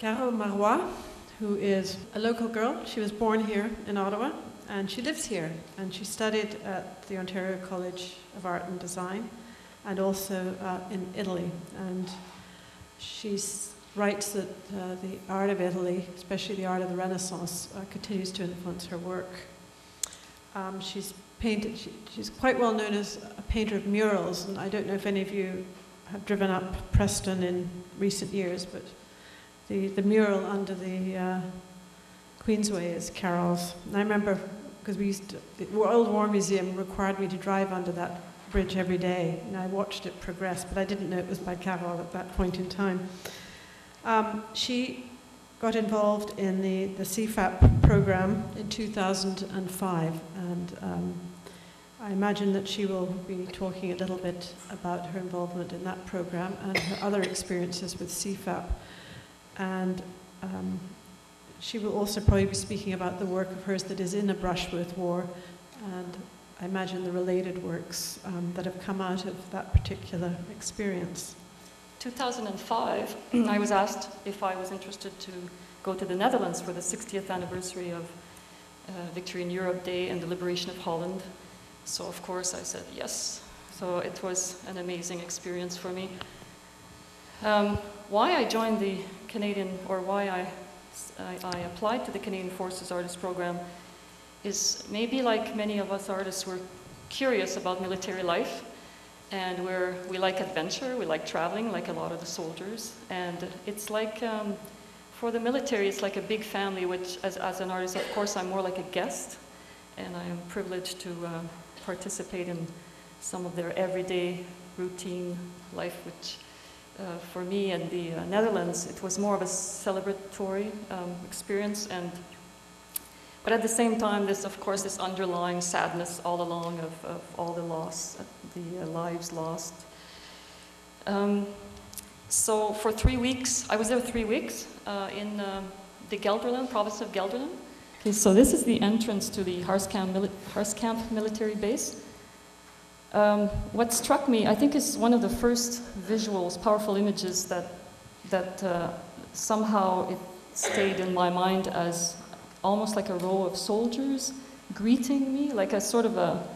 Karole Marois, who is a local girl. She was born here in Ottawa and she lives here. And she studied at the Ontario College of Art and Design and also uh, in Italy. And she writes that uh, the art of Italy, especially the art of the Renaissance, uh, continues to influence her work. Um, she's painted, she, she's quite well known as a painter of murals, and I don't know if any of you have driven up Preston in recent years, but the, the mural under the uh, Queensway is Karole's. And I remember, because we used to, the World War Museum required me to drive under that bridge every day, and I watched it progress, but I didn't know it was by Karole at that point in time. Um, she got involved in the, the CFAP program in 2005, and um, I imagine that she will be talking a little bit about her involvement in that program and her other experiences with CFAP. And um, she will also probably be speaking about the work of hers that is in a brush with war, and I imagine the related works um, that have come out of that particular experience. 2005, I was asked if I was interested to go to the Netherlands for the 60th anniversary of uh, Victory in Europe Day and the liberation of Holland. So, of course, I said yes. So, it was an amazing experience for me. Um, why I joined the Canadian, or why I, I, I applied to the Canadian Forces Artist Program is maybe like many of us artists, we're curious about military life and we're, we like adventure, we like traveling like a lot of the soldiers. And it's like, um, for the military, it's like a big family, which as, as an artist, of course, I'm more like a guest. And I am privileged to uh, participate in some of their everyday routine life, which uh, for me in the uh, Netherlands, it was more of a celebratory um, experience. And, but at the same time, this, of course, this underlying sadness all along of, of all the loss, the uh, lives lost. Um, so for three weeks, I was there three weeks uh, in uh, the Gelderland, province of Gelderland. Okay, so this is the entrance to the Harskamp, mili Harskamp military base. Um, what struck me, I think, is one of the first visuals, powerful images that, that uh, somehow it stayed in my mind as almost like a row of soldiers greeting me, like a sort of a,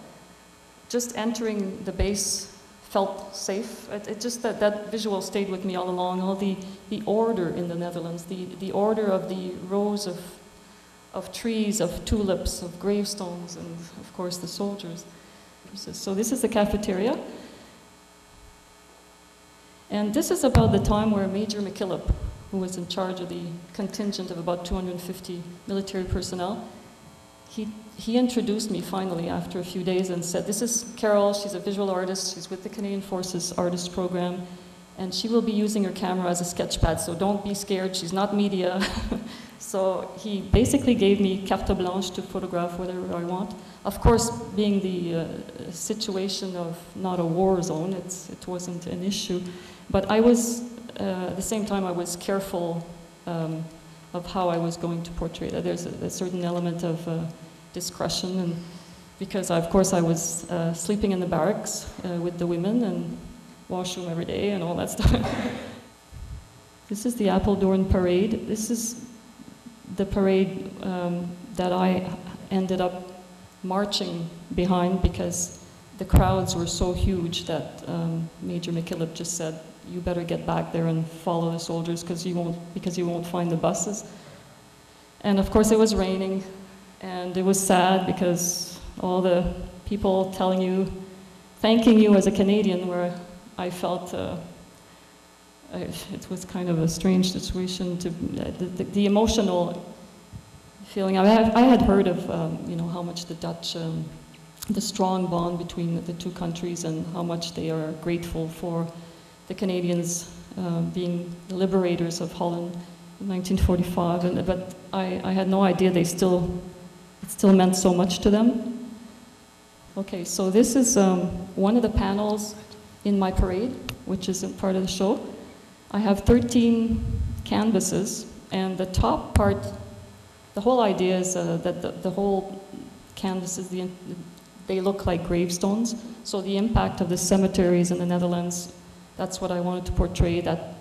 just entering the base felt safe. It, it, just that, that visual stayed with me all along. All the, the order in the Netherlands, the, the order of the rows of, of trees, of tulips, of gravestones, and of course the soldiers. So this is the cafeteria. And this is about the time where Major McKillop, who was in charge of the contingent of about 250 military personnel, he, he introduced me finally after a few days and said, This is Karole, she's a visual artist, she's with the Canadian Forces Artist Program, and she will be using her camera as a sketch pad, so don't be scared, she's not media. so he basically gave me carte blanche to photograph whatever I want. Of course, being the uh, situation of not a war zone, it wasn't an issue. But I was, uh, at the same time, I was careful um, of how I was going to portray that. There's a, a certain element of uh, discretion, and because, of course, I was uh, sleeping in the barracks uh, with the women and washroom every day and all that stuff. this is the Apeldoorn Parade. This is the parade um, that I ended up marching behind because the crowds were so huge that um, Major McKillop just said, "You better get back there and follow the soldiers because you won't because you won't find the buses." And of course, it was raining, and it was sad because all the people telling you, thanking you as a Canadian, where I felt. Uh, it was kind of a strange situation to the, the, the emotional feeling. I, have, I had heard of, um, you know, how much the Dutch, um, the strong bond between the two countries and how much they are grateful for the Canadians uh, being the liberators of Holland in 1945. And, but I, I had no idea they still, it still meant so much to them. Okay, so this is um, one of the panels in my parade, which is part of the show. I have 13 canvases, and the top part the whole idea is uh, that the, the whole canvases, the, they look like gravestones. So the impact of the cemeteries in the Netherlands, that's what I wanted to portray, that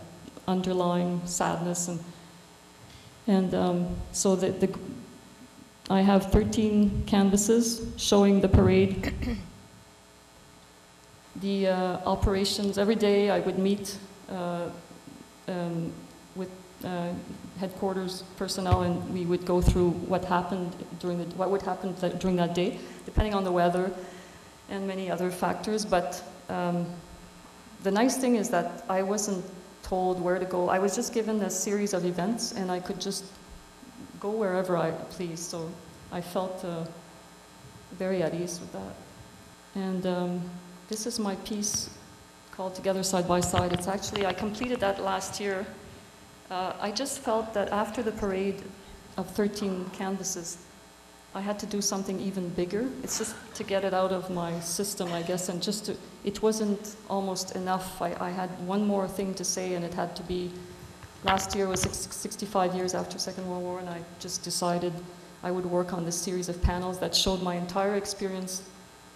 underlying sadness. And And um, so the, the, I have 13 canvases showing the parade. the uh, operations, every day I would meet uh, um, with uh, headquarters personnel and we would go through what happened during the, what would happen th- during that day, depending on the weather and many other factors. But um, the nice thing is that I wasn't told where to go. I was just given a series of events and I could just go wherever I pleased. So I felt uh, very at ease with that. And um, this is my piece called Together Side by Side. It's actually, I completed that last year. Uh, I just felt that after the parade of 13 canvases, I had to do something even bigger. It's just to get it out of my system, I guess, and just to, it wasn't almost enough. I, I had one more thing to say, and it had to be, last year was six, 65 years after Second World War, and I just decided I would work on this series of panels that showed my entire experience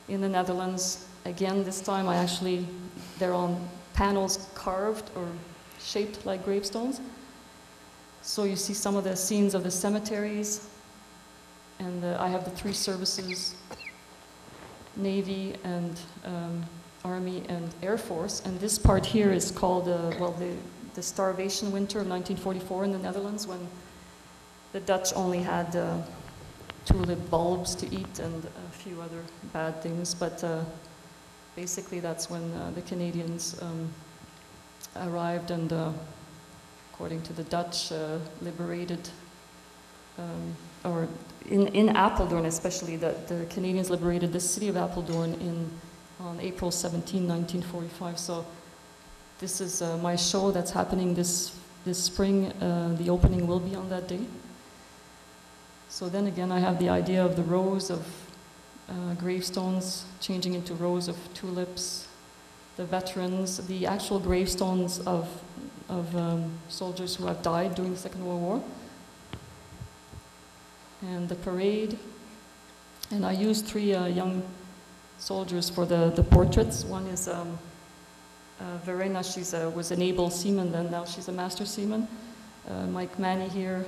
in the Netherlands. Again, this time I actually, they're on panels carved or shaped like gravestones. So you see some of the scenes of the cemeteries, and uh, I have the three services Navy and um, Army and Air Force. And this part here is called, uh, well, the, the starvation winter of 1944 in the Netherlands when the Dutch only had uh, tulip bulbs to eat and a few other bad things. But uh, basically, that's when uh, the Canadians um, arrived and, uh, according to the Dutch, uh, liberated. Um, or in, in Apeldoorn especially, the, the Canadians liberated the city of Apeldoorn in, on April 17, 1945. So this is uh, my show that's happening this, this spring. Uh, the opening will be on that day. So then again, I have the idea of the rows of uh, gravestones changing into rows of tulips, the veterans, the actual gravestones of, of um, soldiers who have died during the Second World War and the parade. And I used three uh, young soldiers for the, the portraits. One is um, uh, Verena, she was an able seaman then, now she's a master seaman. Uh, Mike Manny here,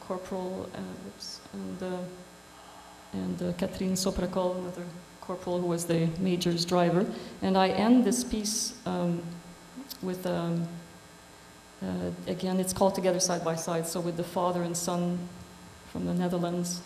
corporal, uh, whoops, and, uh, and uh, Catherine Soprakol, another corporal who was the major's driver. And I end this piece um, with, um, again, it's called Together Side by Side, so with the father and son from the Netherlands